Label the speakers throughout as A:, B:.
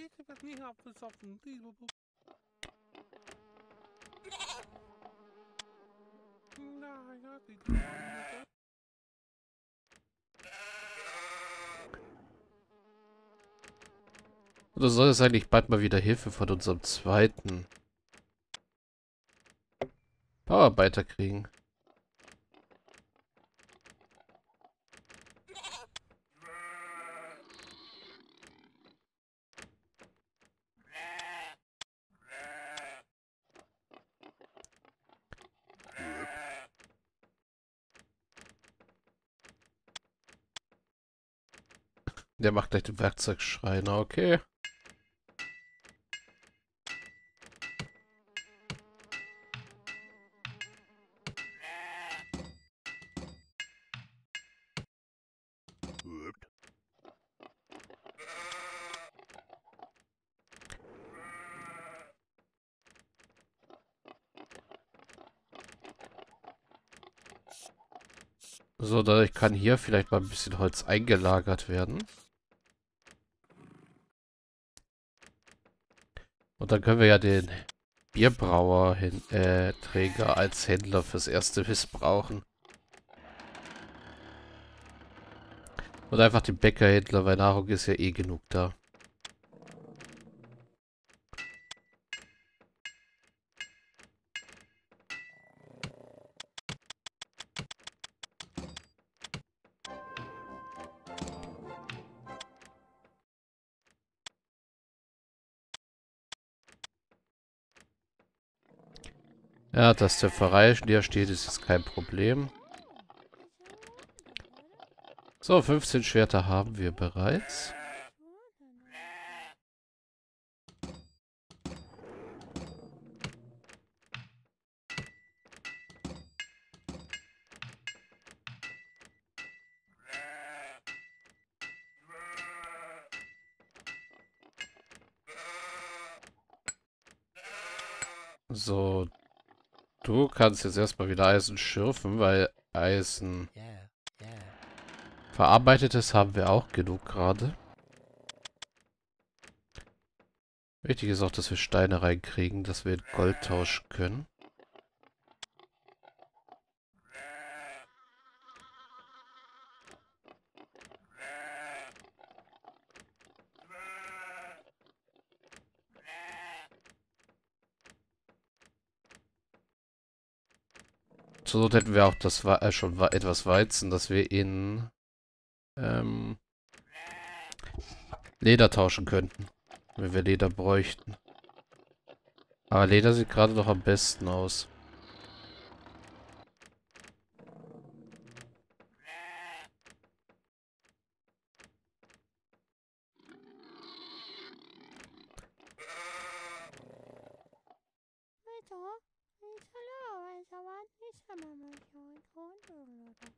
A: Bitte wird nicht abgesoffen.
B: Oder soll es eigentlich bald mal wieder Hilfe von unserem zweiten Bauarbeiter kriegen? Der macht gleich den Werkzeugschreiner, okay. So, dadurch kann hier vielleicht mal ein bisschen Holz eingelagert werden. Dann können wir ja den Bierbrauer hin, äh, Träger als Händler fürs erste missbrauchen. Und einfach den Bäckerhändler, weil Nahrung ist ja eh genug da. Ja, dass der Pfarrei hier steht, ist jetzt kein Problem. So, 15 Schwerter haben wir bereits. So, Du kannst jetzt erstmal wieder Eisen schürfen, weil Eisen verarbeitetes haben wir auch genug gerade. Wichtig ist auch, dass wir Steine reinkriegen, dass wir Gold tauschen können. Zur Not hätten wir auch das äh, schon etwas Weizen, dass wir in ähm, Leder tauschen könnten. Wenn wir Leder bräuchten. Aber Leder sieht gerade noch am besten aus. Hello, I saw what is some of my own order.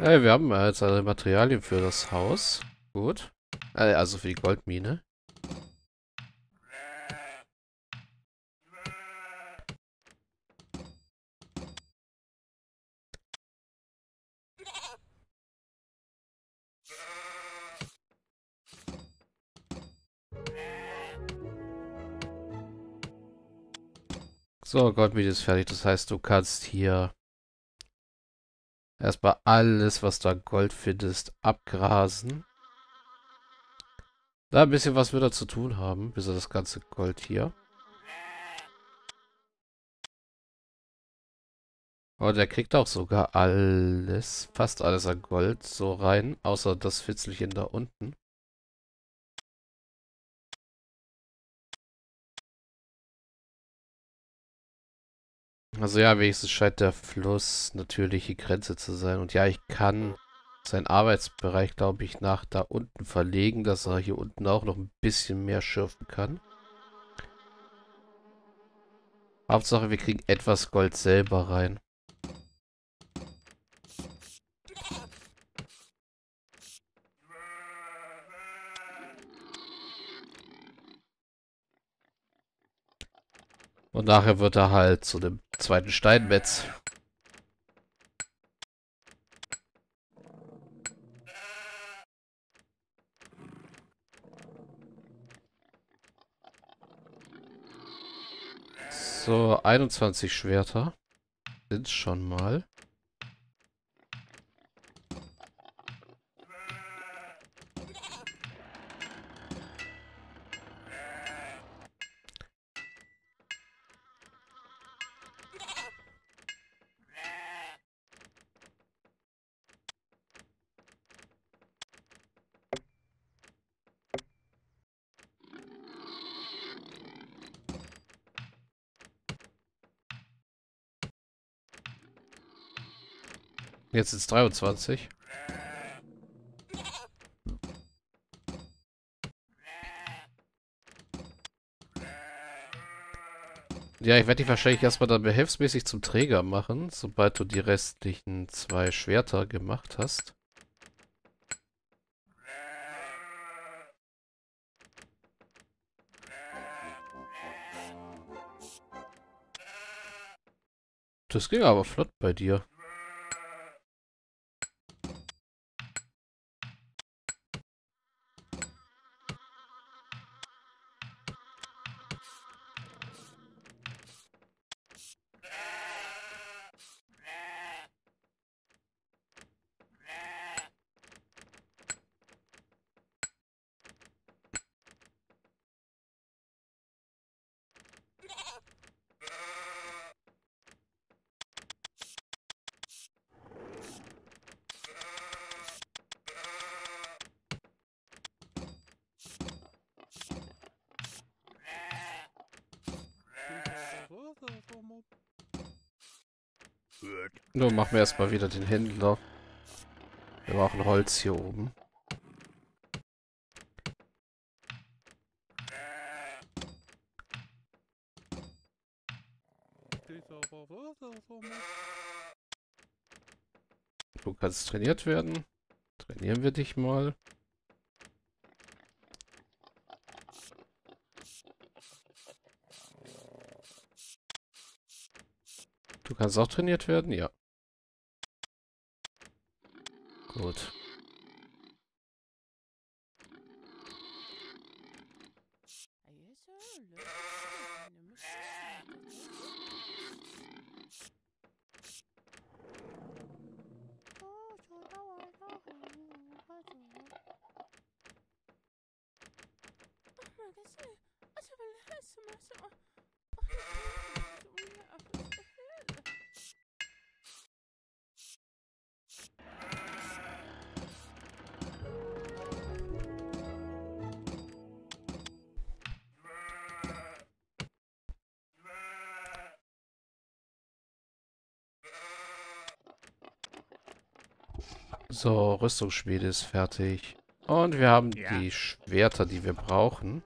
B: Hey, wir haben jetzt alle Materialien für das Haus. Gut. Äh, also für die Goldmine. So, Goldmine ist fertig. Das heißt, du kannst hier Erstmal alles, was du an Gold findest, abgrasen. Da ein bisschen was wir da zu tun haben, bis er das ganze Gold hier. Und er kriegt auch sogar alles, fast alles an Gold so rein, außer das Fitzelchen da unten. Also ja, wenigstens scheint der Fluss natürliche Grenze zu sein. Und ja, ich kann seinen Arbeitsbereich, glaube ich, nach da unten verlegen, dass er hier unten auch noch ein bisschen mehr schürfen kann. Hauptsache, wir kriegen etwas Gold selber rein. Und nachher wird er halt zu dem zweiten Steinmetz. So, 21 Schwerter. Sind schon mal. Jetzt es 23. Ja, ich werde dich wahrscheinlich erstmal dann behelfsmäßig zum Träger machen, sobald du die restlichen zwei Schwerter gemacht hast. Das ging aber flott bei dir. Nur machen wir erstmal wieder den Händler. Wir brauchen Holz hier oben. Du kannst trainiert werden. Trainieren wir dich mal. Kannst auch trainiert werden? Ja. Gut. So, Rüstungsschmiede ist fertig. Und wir haben
C: Ja.
B: die Schwerter, die wir brauchen.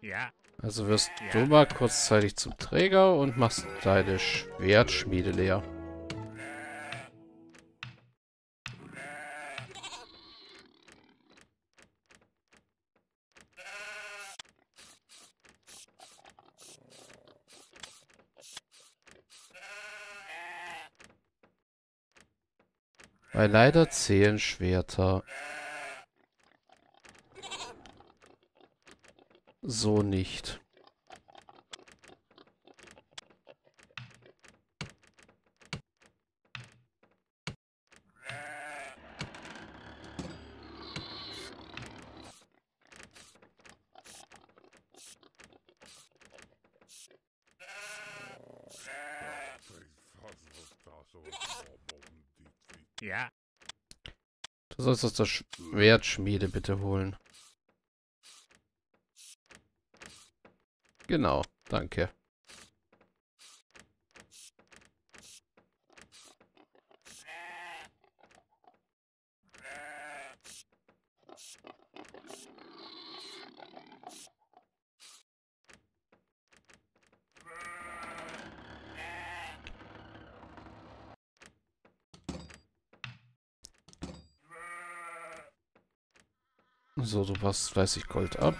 C: Ja,
B: Also wirst
C: Ja.
B: du mal kurzzeitig zum Träger und machst deine Schwertschmiede leer. Weil leider zählen Schwerter. So nicht.
C: Ja,
B: Du sollst aus der Schwertschmiede bitte holen. Genau, danke. So, du passt fleißig Gold ab.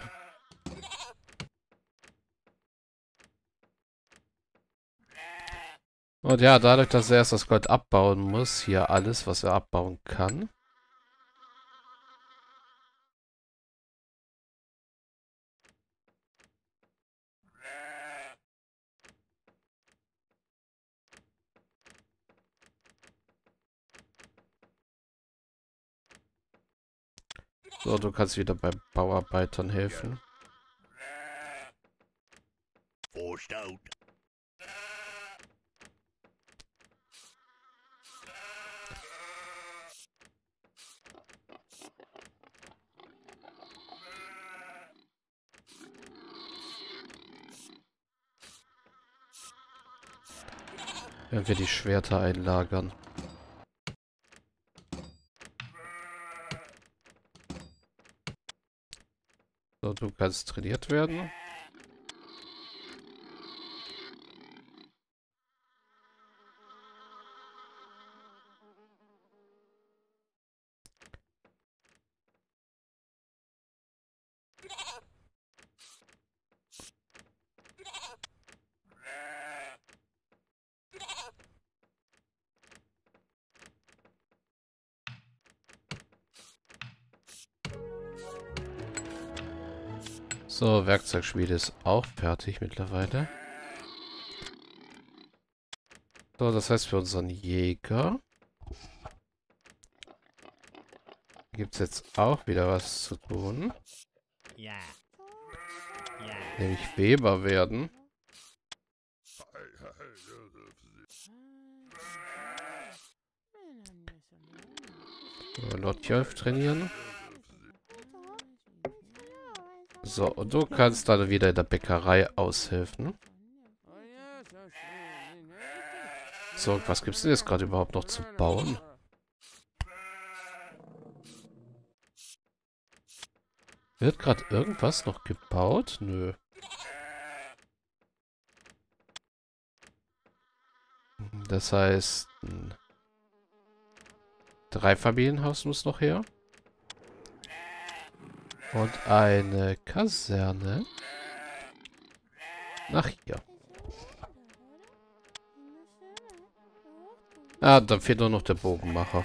B: Und ja, dadurch, dass er erst das Gold abbauen muss, hier alles, was er abbauen kann. So, du kannst wieder bei Bauarbeitern helfen. Wenn wir die Schwerter einlagern. Kannst trainiert werden. So, Werkzeugschmiede ist auch fertig mittlerweile. So, das heißt für unseren Jäger gibt es jetzt auch wieder was zu tun.
C: Ja. Ja.
B: Nämlich Weber werden. So, Lotjolf trainieren. So, und du kannst dann wieder in der Bäckerei aushelfen. So, was gibt's denn jetzt gerade überhaupt noch zu bauen? Wird gerade irgendwas noch gebaut? Nö. Das heißt, ein Dreifamilienhaus muss noch her. Und eine Kaserne. Nach hier. Ah, dann fehlt nur noch der Bogenmacher.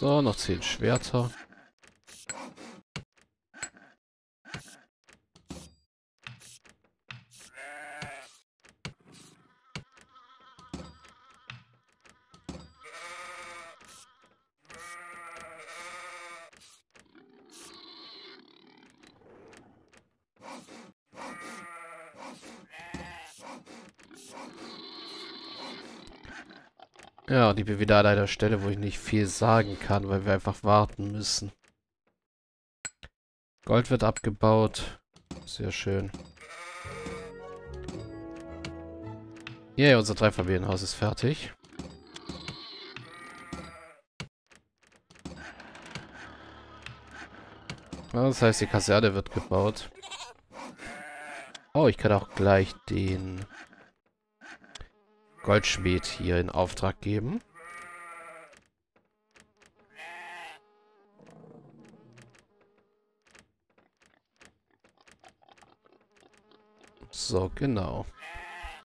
B: So, noch 10 Schwerter. Ja, die bin wieder an einer Stelle, wo ich nicht viel sagen kann, weil wir einfach warten müssen. Gold wird abgebaut. Sehr schön. Yeah, unser Dreifamilienhaus ist fertig. Das heißt, die Kaserne wird gebaut. Oh, ich kann auch gleich den Goldschmied hier in Auftrag geben. So, genau.